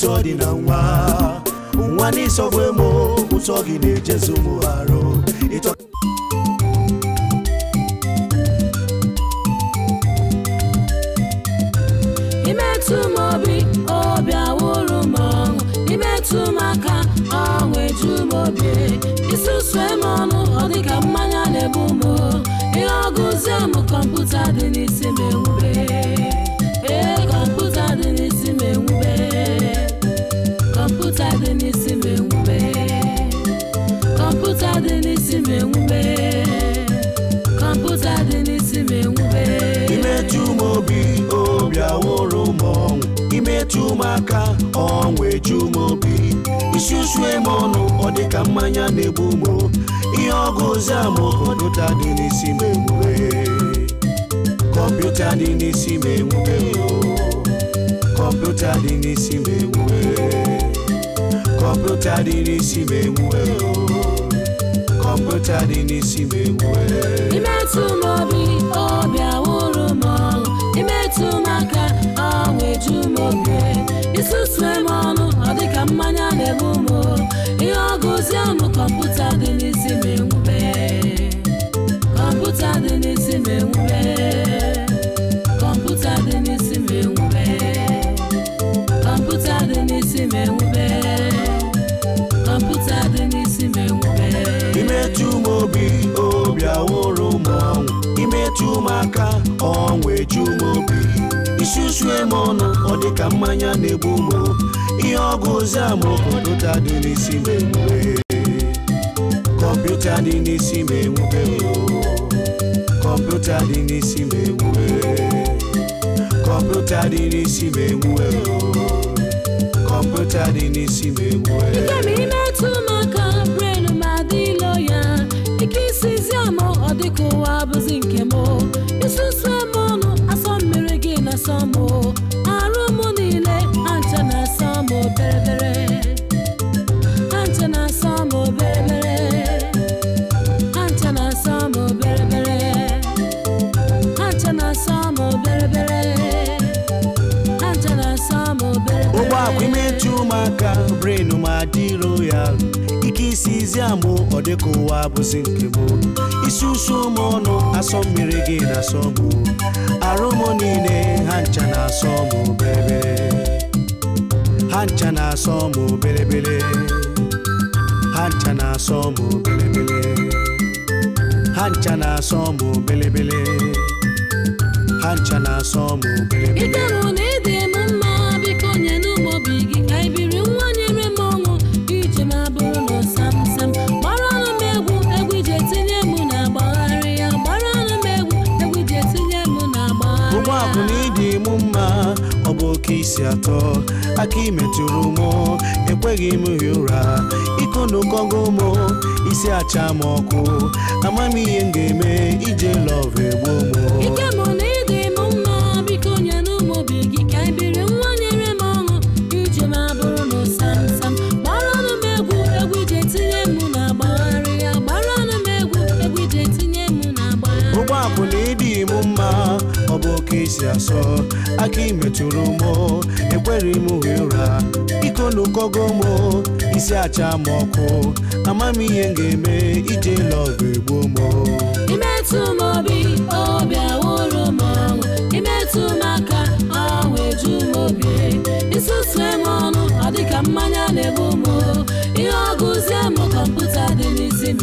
tọ dị na nwa nwa n'ịsọgbu emo ụtọ gị na-ejezu ụmụ arụ ịtọ imetụ m obi obi awụrụ m ọṅụ imetụ m aka ọṅụ eju m obi isusu m ọnụ ọ dị ka n'isi m ewube ee kọmputa dị n'isi si m enwube kọmputa dị n'isi m enwube imetụ m obi ọnụ ọ dị ka mmanya na-egbu m ihe ọgụ ozi ama kọmputa dị n'isi m enwube kọmputa dị n'isi m enwube kọmputa dị n'isi m enwube kọmputa dị n'isi m enwube ntụcha dị n'isi na-egbu imetụ m obi obi awụrụ m ọṅụ imetụ m aka ọṅụ eju m oke isụsue m ọnụ ọ dịka mmanya na-egbu m ihe ọgụzie m kọmputa dị n'isi na-enwube kọmputa dị n'isi na-enwube kọmputa dị n'isi na-enwube kọmputa dị n'isi na-enwube ọhụrụ mmanwụ imetụ m aka ọnwa eju m obi isusue m ọnụ ọ dị ka mmanya na-egbu m ihe ọgụ ozi ama kọmputa dị n'isi m kọmputa dị n'isi m kọmputa dị n'isi m kọmputa dị n'isi m kọmputa dị n'isi m dịka ụwa abụzi nke m isi usu ụmụ ọnụ asọ mmiri gị na-asọ m arụ m niile ha ncha na-asọ m belebele ha ncha na-asọ m belebele ha ncha na-asọ m belebele ha ncha na-asọ m belebele ha ncha na-asọ m belebele isi atọ aka imetụrụ mụ ekweghị m hie ụra ikonukogo mụ isi acha m ọkụ amaghị m ga-eme ije lọv egbo mụ ka esi asọ aka imetụrụ m ekwere m hie ụra iko n'ụkọgo m isi acha m ọkụ ama m ihe m ga-eme ije lọgụ egbu m imetụ m obi obi awụrụ eju ọnụ dịka mmanya na-egbu m ihe ọgụzie kọmputa dị n'isi m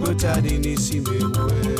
But I didn't see me.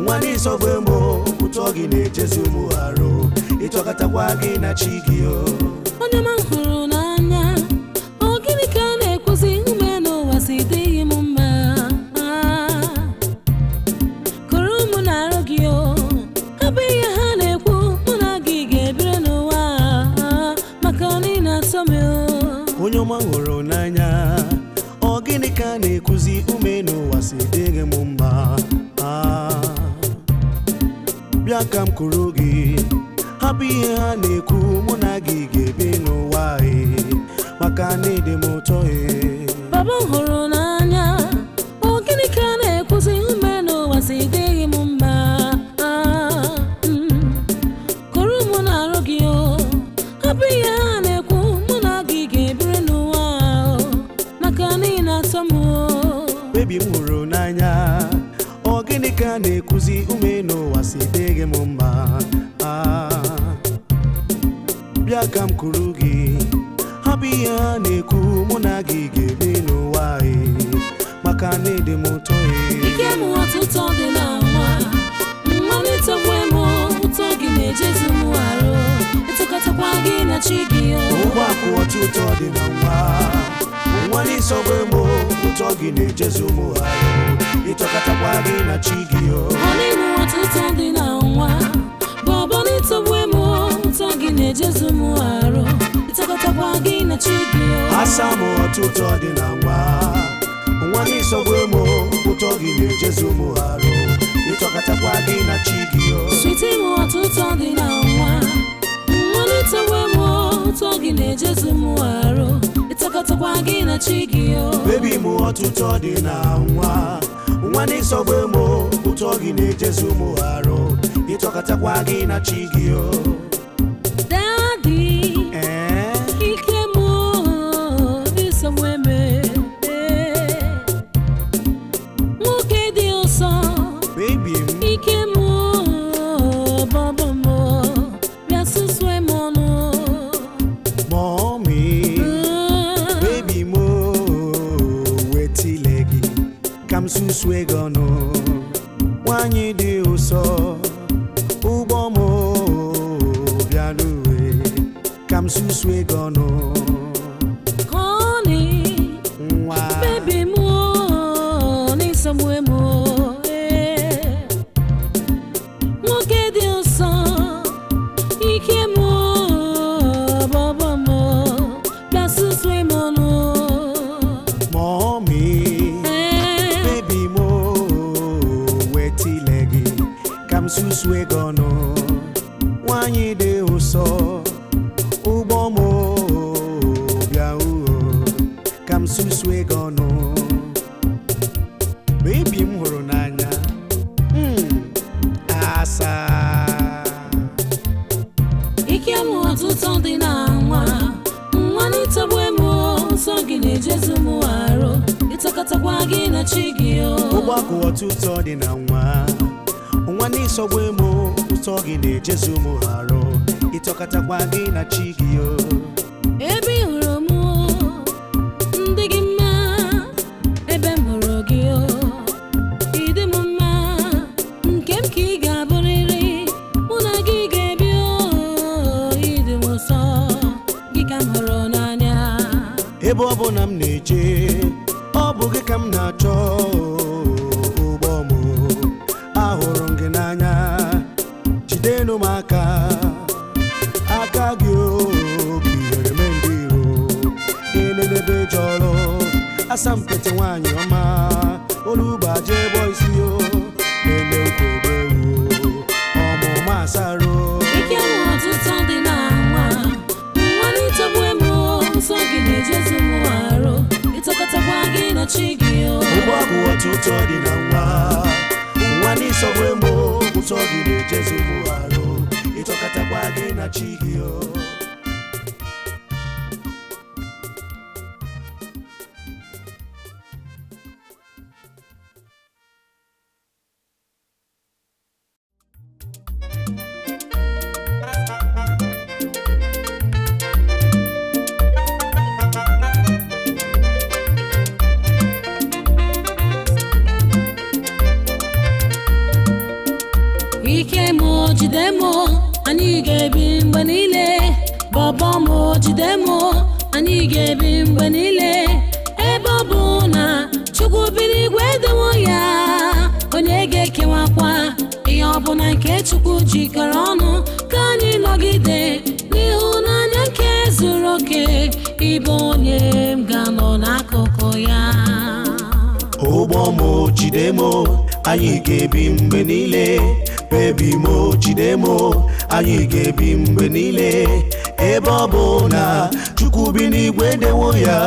nwa n'ịsọbụ mbụ ụtọ gị na echezu ụmụ arụ ịchọgatakwa gị na chi gị onye ma m hụrụ n'anya ọ gịnị ka a na-ekwuzi ume n'ụwa si dịghị mma kụrụ ụmụ na-arụ gị o ihe ha na-ekwu mụ na gị ga n'ụwa maka ọ I need him oh. nghọta ụtọ dị na nwa nwa n'isogbe m ụtọ gị na ejezu ụmụ ha ịtọkọtakwa gị na chi gị ụtọ dị na nwa ụtọ na ụmụ dị na nwa nwa n'isogbe m ụtọ gị na ejezu ụmụ arụ ịtọkọtakwa gị na chi gị sweet itewe m ọtọ gị na-ejezu m arụ ịtakọtakwa gị na chi gị bebi m dị na nwa nwa m ụtọ gị na-ejezu m arụ ịtọkọtakwa gị na chi gị ebe ọ bụ na m na eche ọ bụ gị ka m na-achọ ụgbọ m ahụrụ m gị n'anya jidenụ m aka aka gị obi mere m ndị iro gị n'ebe chọrọ asampete nwaanyị ọma ọ dị na nwa nwa n'ịsọgbu emo ụtọ dị na-ejezibu arụ ịtọkatakwa gị na chi gị o jide anyị ga-ebi mgbe niile bụ m jide anyị ga-ebi mgbe niile ebe ọ bụ na chukwu biri igwe edowo ya onye ga-ekewakwa ihe ọbụla nke chukwu jikọrọ ọnụ ka anyị nọgide n'ịhụnanya nke zuru oke ịbụ onye m ga-anọ n'akụkụ ya ụgbọ m anyị ga-ebi mgbe niile baby m ojide m, anyị ga-ebi mgbe niile ebe ọ bụ na chukwu bi n'igwe dewo ya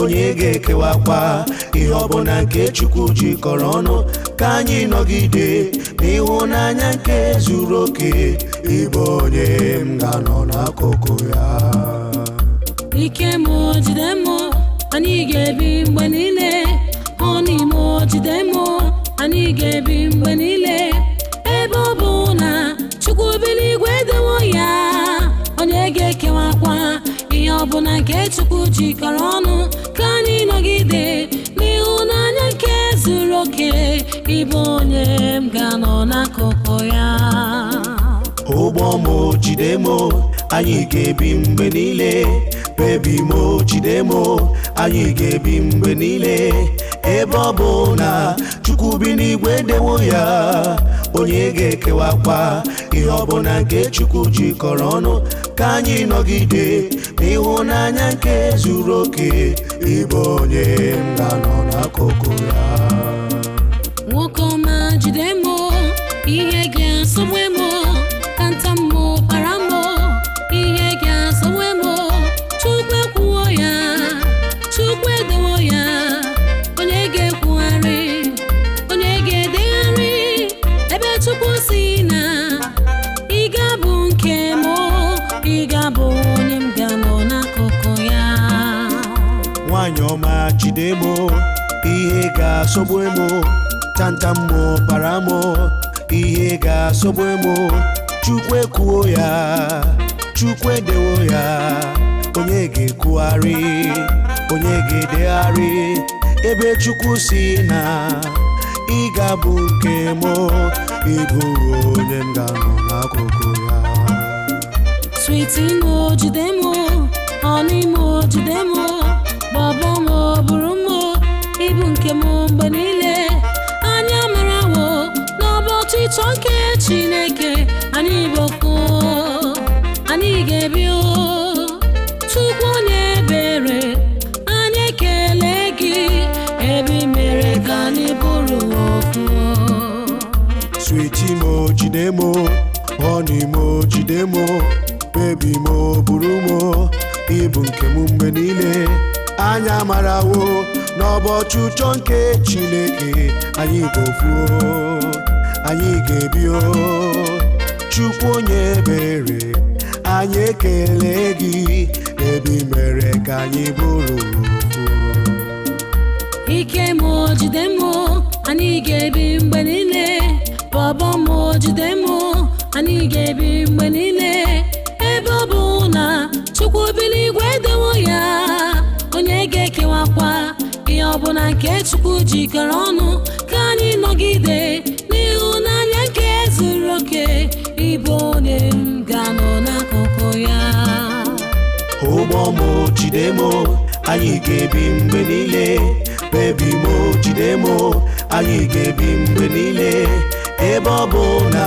onye ga-ekewakwa ihe ọbụla nke chukwu jikọrọ ọnụ ka anyị nọgide n'ịhụnanya nke zuru oke ịbụ onye m ga-anọ n'akụkụ ya ike m jide m anyị ga-ebi mgbe niile m anyị ga-ebi mgbe nke chukwu jikọrọ ọnụ ka anyị nọgide n'ịhụnanya nke zuru oke ịbụ onye m ga-anọ n'akụkụ ya ụgbọ mo jide m anyị ga-ebi mgbe niile bebi mo jide anyị ga-ebi mgbe niile ebe ọ bụ na chukwu bi n'igwe dewo ya onye ga-ekewakwa ihe ọ bụla nke chukwu jikọrọ ọnụ ka anyị nọgide n'ịhụnanya nke zuru oke ịbụ onye mba nọ n'akụkụ ya nwoke ọma jide m ihe gị asọgbe m kanta m para m ihe gị asọgbe m chukwu ekwuo ya chukwu edewo ya onye ga-ekwugharị onye ga-edegharị ebe chukwu si na ị ga-abụ nke m ị ga-abụ nwaanyị ọma jide m ihe ga-asọgbu m tantamụ bara m ihe ga-asọgbu m chukwu ekwuo ya chukwu edewo ya onye ga-ekwugharị onye ga-edegharị ebe chukwu si na ị ga-abụ nke m ịbụrụ onye m ga n'akụkụ ya baba m o bụrụ m ịbụ nke m mgbe niile anyị mara wo n'ọba ọtụtụ nke Chineke anyị bụ ọkụ anyị ga-ebi tupu onye ebere anyị ekele gị mere ka anyị bụrụ mgbe niile anya anyị na n'ọbọchị ụchọ nke Chineke anyị ofu ofuo anyị ga-ebio Chukwu onye ebere anyị ekele gị ebi mere ka anyị bụrụ ike m jide m anyị ga-ebi mgbe niile bọbọ m jide m anyị ga-ebi mgbe niile ebe ọ bụ na Chukwu biligwe edewo ya akwa ihe ọbụla nke chukwu jikọrọ ọnụ ka anyị nọgide n'ịhụnanya nke zuru oke ịbụ onye m ga-anọ n'akụkụ ya ụgbọ m jide m anyị ga-ebi mgbe niile bebi m jide m anyị ga-ebi mgbe niile ebe ọ bụ na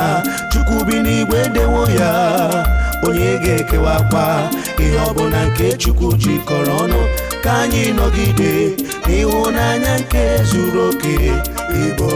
chukwu bi n'igwe dewo ya onye ga-ekewakwa ihe ọbụla nke chukwu jikọrọ ọnụ ka anyị nọgide n'ịhụnanya nke zuru oke ịbụ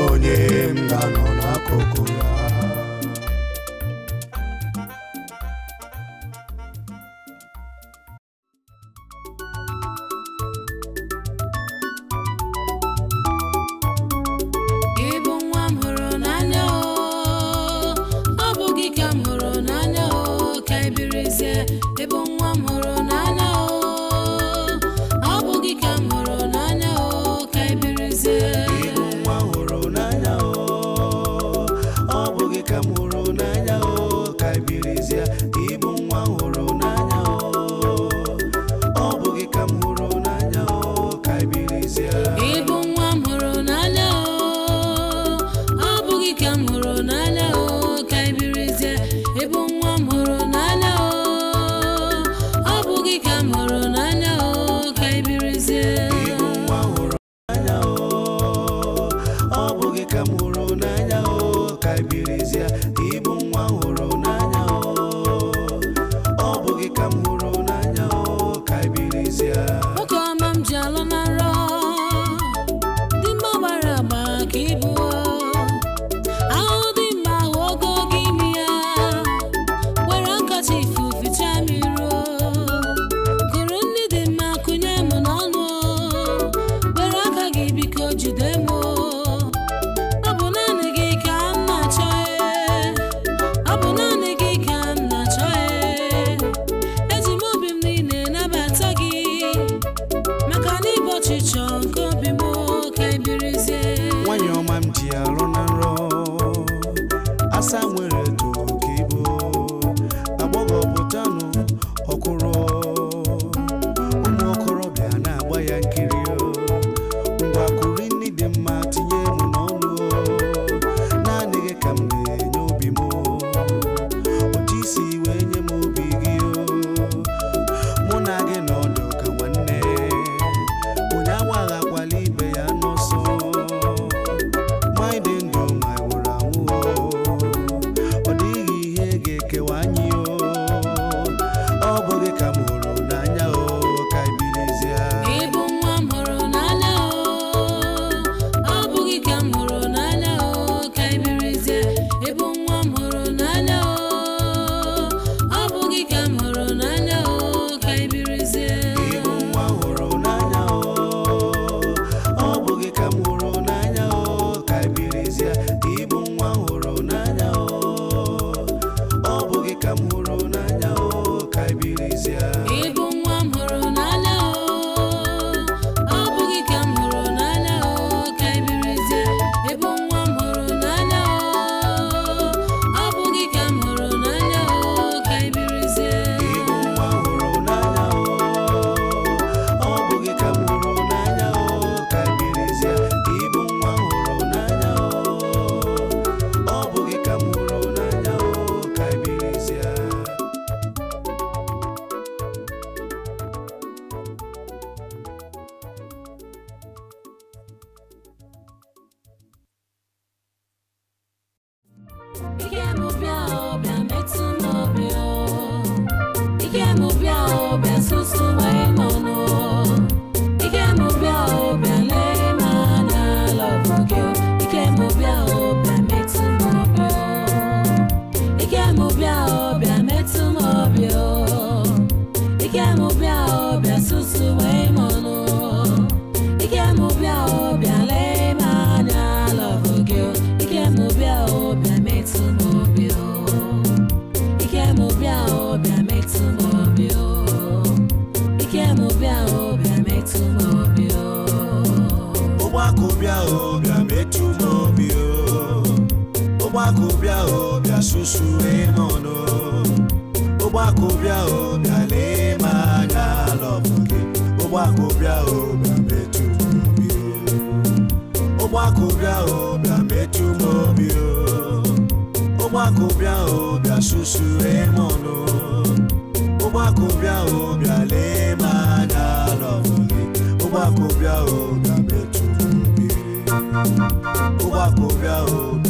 ogbako bịa o bịa susue n'ọnụ ogbako bịa o bịa lee ma anya lọbụ o bịa metụ m obi o o bịa metụ m obi o ogbako bịa o bịa susue n'ọnụ ogbako bịa o bịa lee ma anya lọbụ o bịa metụ m obi ogbako o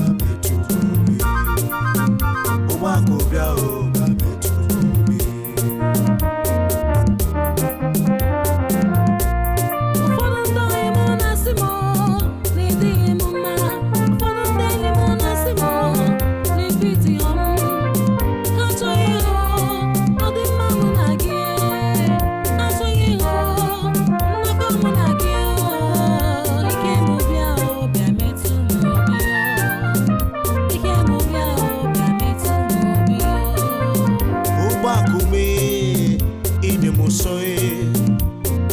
soe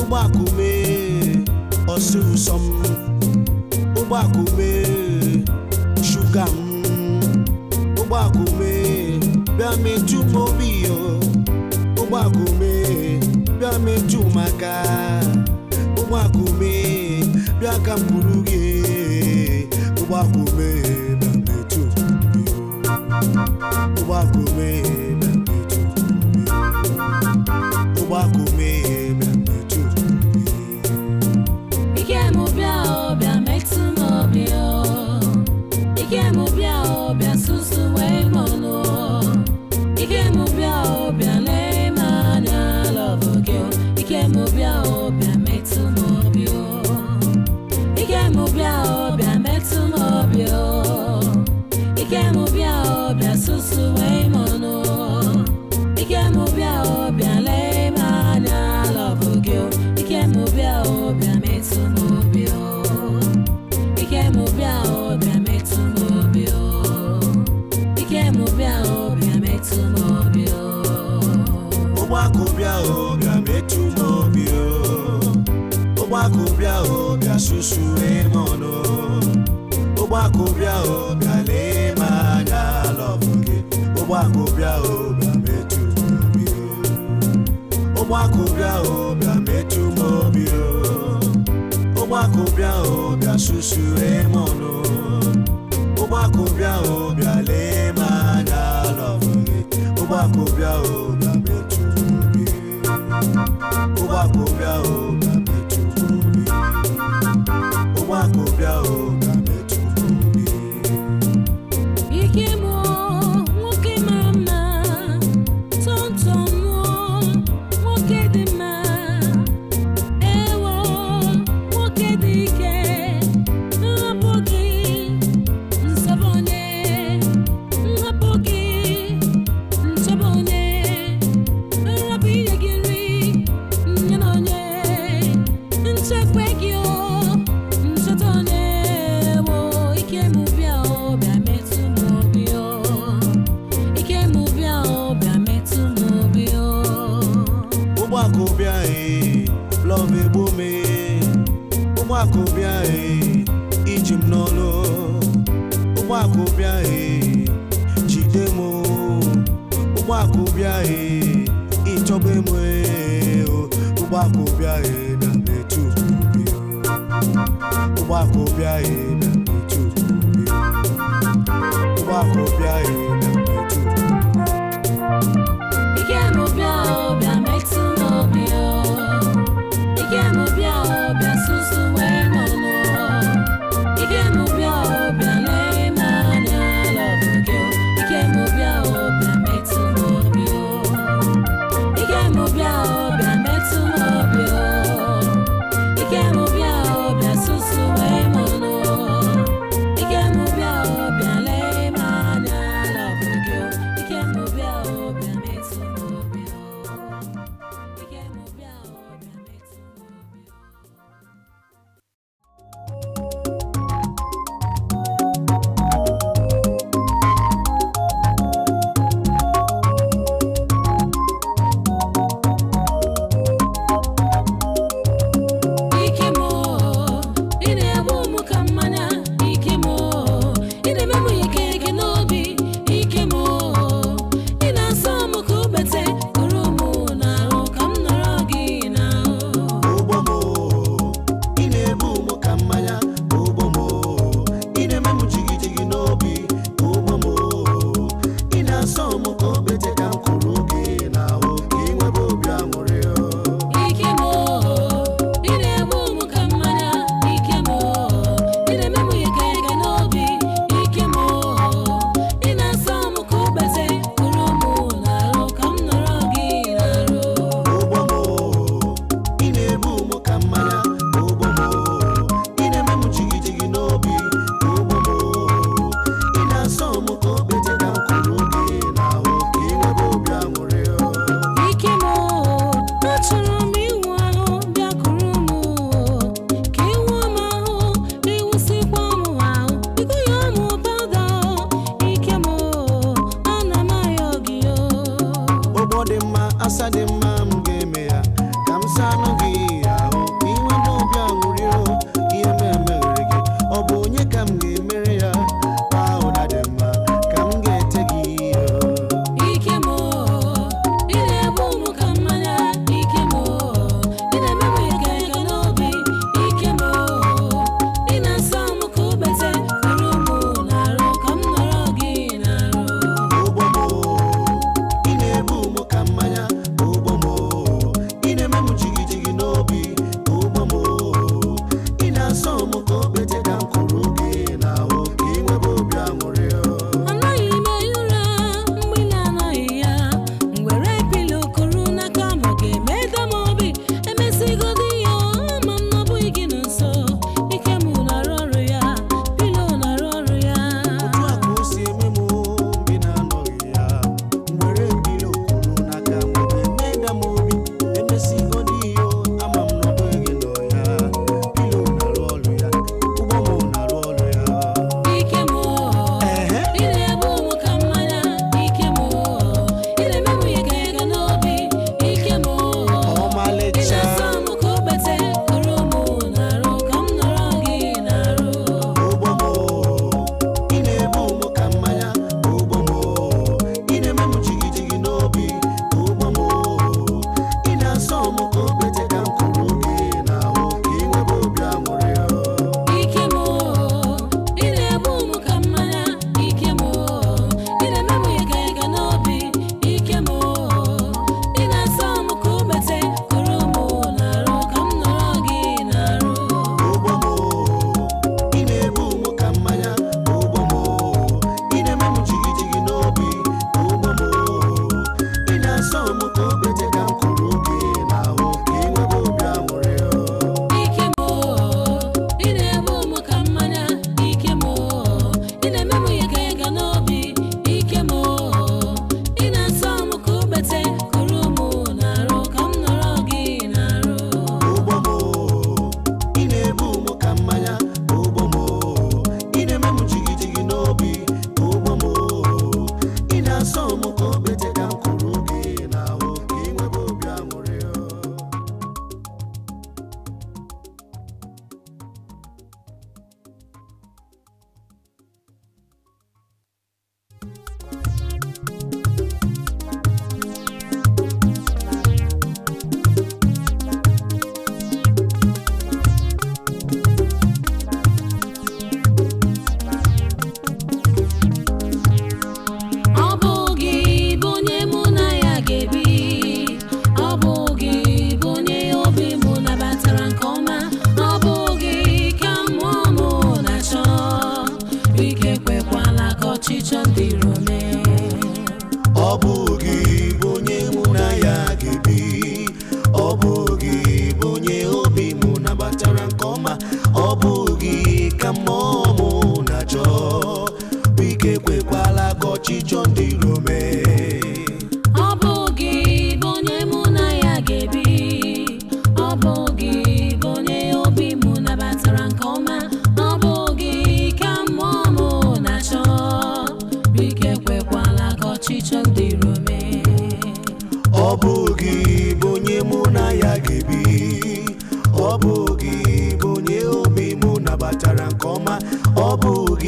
uba kume, ọsị ụsọ uba kume, akụme uba kume, ụgbọ me bịa metụ m obi yo ụgbọ akụme bịa metụ m aka ụgbọ akụme bịa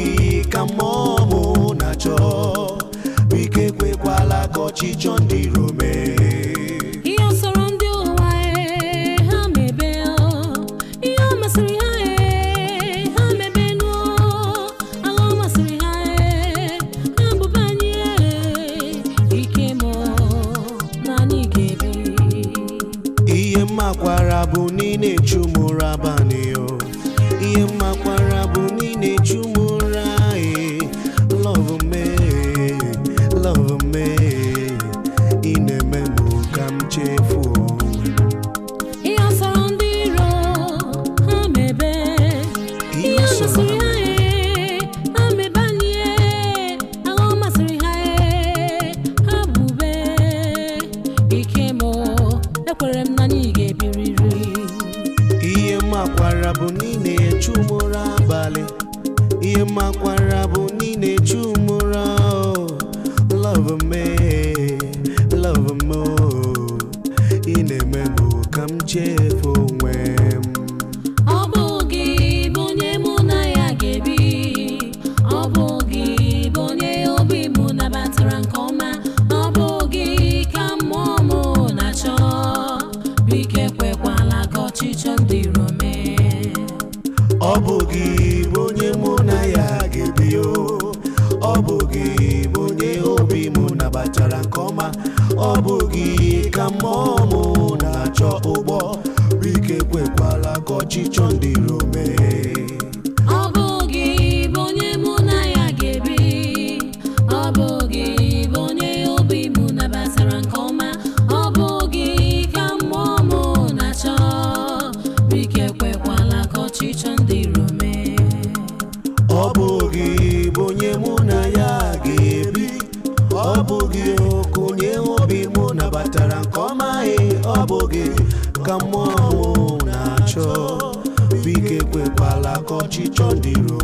gị ka mmụọ mụ kochi biko kuma chichoniro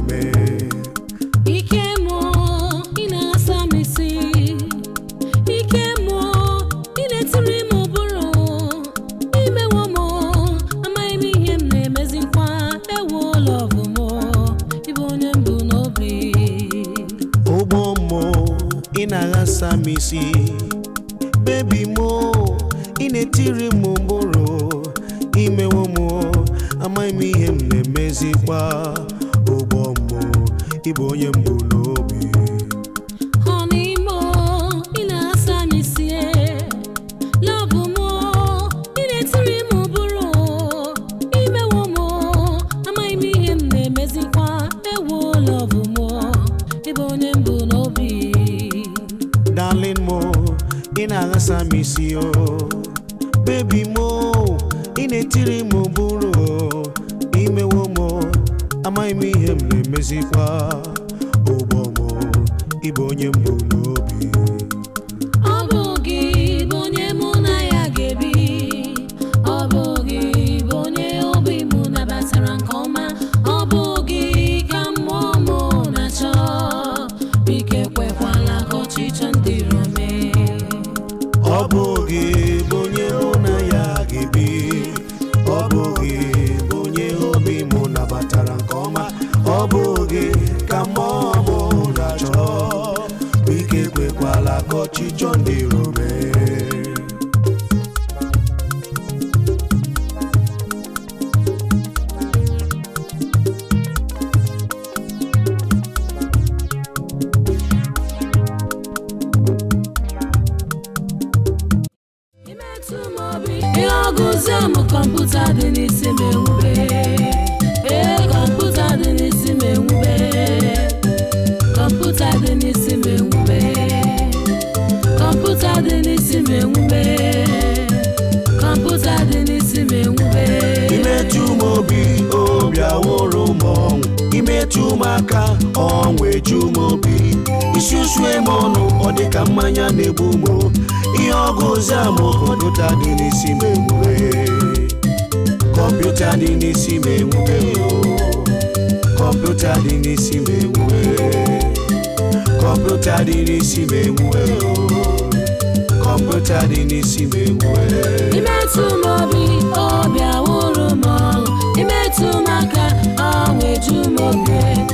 see you. kọmputa dị n'isi m enwube ee kọmputa dị n'isi m enwube kọmputa dị n'isi m enwube kọmputa dị n'isi m enwube kọmputa dị n'isi m enwube imeju m obi obi awụrụ m ọnwụ imeju m aka ọnwụ eju m obi isusu m ọnụ ọ dị mmanya na-egbu m ihe ọgụ amụ ọdụta dị n'isi m enwube kọmputa dị n'isi m ewube kọmputa dị n'isi m ewube kọmputa dị n'isi m ewube kọmputa dị n'isi m ewube imetụ m obi obi awụrụ m ọṅụ imetụ m ọ weju m